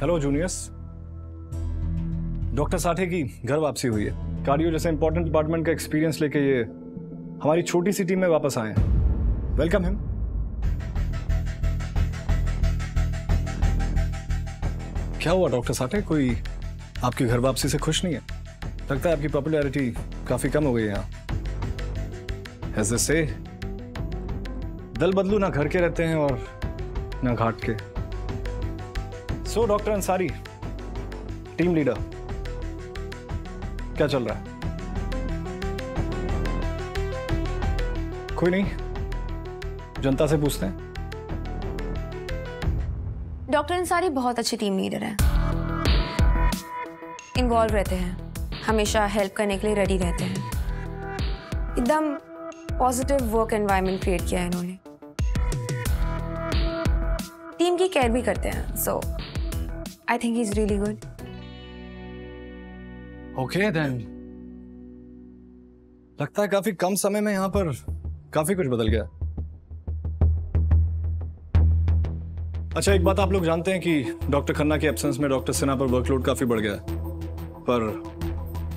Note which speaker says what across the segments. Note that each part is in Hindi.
Speaker 1: हेलो जूनियर्स डॉक्टर साठे की घर वापसी हुई है। कार्डियो जैसे इंपॉर्टेंट डिपार्टमेंट का एक्सपीरियंस लेके ये हमारी छोटी सी टीम में वापस आए हैं। वेलकम हिम क्या हुआ डॉक्टर साठे कोई आपकी घर वापसी से खुश नहीं है? लगता है आपकी पॉपुलैरिटी काफ़ी कम हो गई है यहाँ से दल बदलू ना घर के रहते हैं और ना घाट के। So doctor Ansari team leader क्या चल रहा है? कोई नहीं, जनता से पूछते हैं।
Speaker 2: डॉक्टर अंसारी बहुत अच्छे टीम लीडर हैं। इन्वॉल्व रहते हैं। हमेशा हेल्प करने के लिए रेडी रहते हैं। एकदम पॉजिटिव वर्क एनवायरनमेंट क्रिएट किया है इन्होंने। टीम की केयर भी करते हैं so I think he is really good
Speaker 1: okay then लगता है काफ़ी कम समय में यहाँ पर काफ़ी कुछ बदल गया। अच्छा एक बात आप लोग जानते हैं कि डॉक्टर खन्ना के एब्सेंस में डॉक्टर सिन्हा पर वर्कलोड काफ़ी बढ़ गया है। पर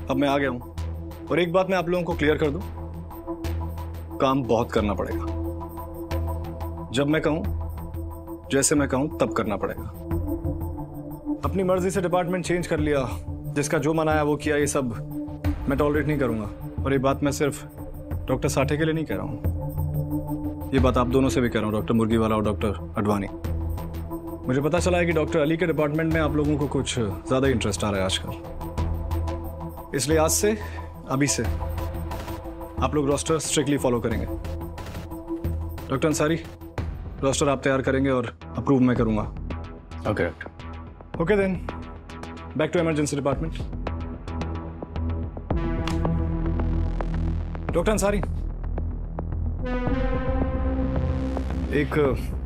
Speaker 1: अब मैं आ गया हूँ। और एक बात मैं आप लोगों को क्लियर कर दूँ। काम बहुत करना पड़ेगा। जब मैं कहूँ, जैसे मैं कहूँ, तब करना पड़ेगा। अपनी मर्ज़ी से डिपार्टमेंट चेंज कर लिया, जिसका जो मन आया वो किया, ये सब मैं टॉलरेट नहीं करूँगा। और ये बात मैं सिर्फ़ डॉक्टर साठे के लिए नहीं कह रहा हूँ। ये बात आप दोनों से भी कह रहा हूँ डॉक्टर मुर्गीवाला और डॉक्टर अडवाणी। मुझे पता चला है कि डॉक्टर अली के डिपार्टमेंट में आप लोगों को कुछ ज़्यादा इंटरेस्ट आ रहा है आजकल। इसलिए आज से, अभी से, आप लोग रोस्टर स्ट्रिक्टली फॉलो करेंगे। डॉक्टर अंसारी रोस्टर आप तैयार करेंगे और अप्रूव मैं करूँगा।
Speaker 3: Okay doctor
Speaker 1: okay then back to emergency department doctor Ansari एक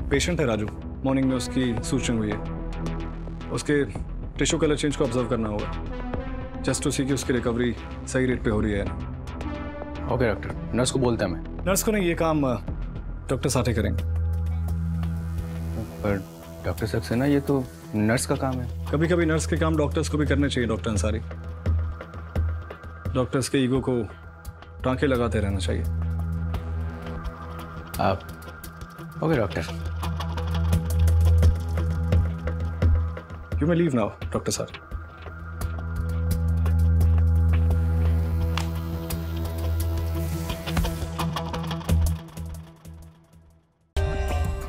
Speaker 1: पेशेंट है राजू। मॉर्निंग में उसकी सूचना हुई है। उसके टिश्यू कलर चेंज को ऑब्ज़र्व करना होगा। जस्ट टू सी कि उसकी रिकवरी सही रेट पे हो रही है
Speaker 3: ओके डॉक्टर नर्स को बोलता है मैं।
Speaker 1: नर्स को नहीं ये काम डॉक्टर साठे करेंगे।
Speaker 3: पर डॉक्टर सक्सेना ये तो नर्स का काम है।
Speaker 1: कभी कभी नर्स के काम डॉक्टर्स को भी करने चाहिए डॉक्टर अंसारी। डॉक्टर्स के ईगो को टांके लगाते रहना चाहिए।
Speaker 3: आप okay doctor.
Speaker 1: You may leave now doctor sir.